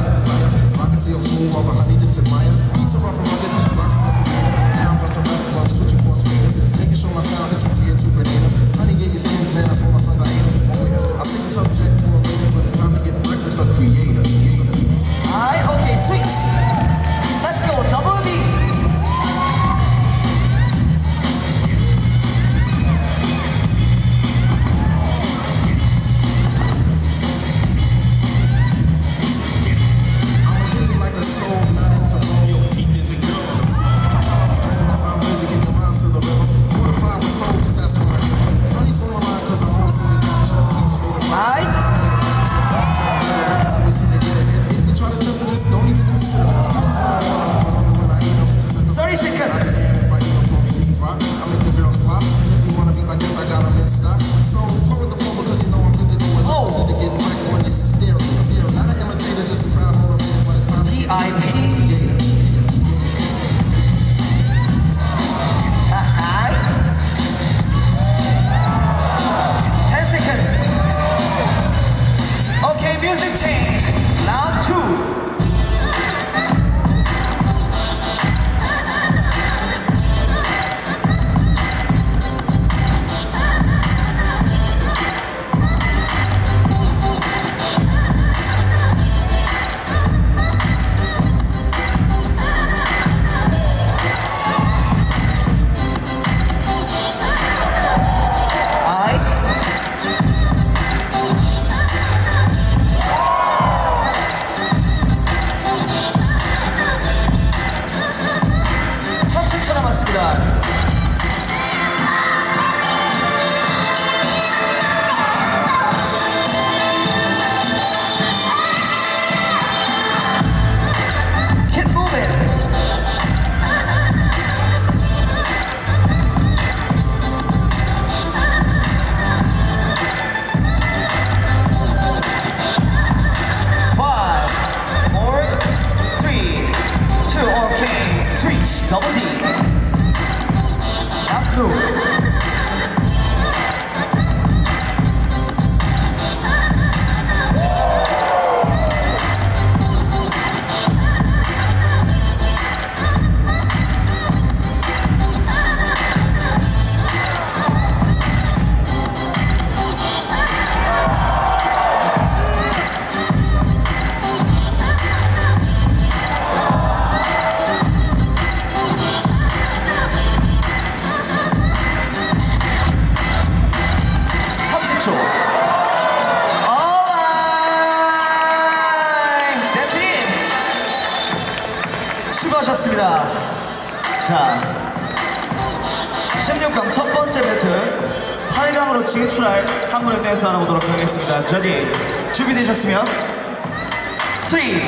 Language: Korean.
Side. Double D. That's cool. 수고하셨습니다. 자, 16강 첫 번째 배틀 8강으로 진출할 한 분의 댄스 알아보도록 하겠습니다. 저지 준비되셨으면 3, 2, 1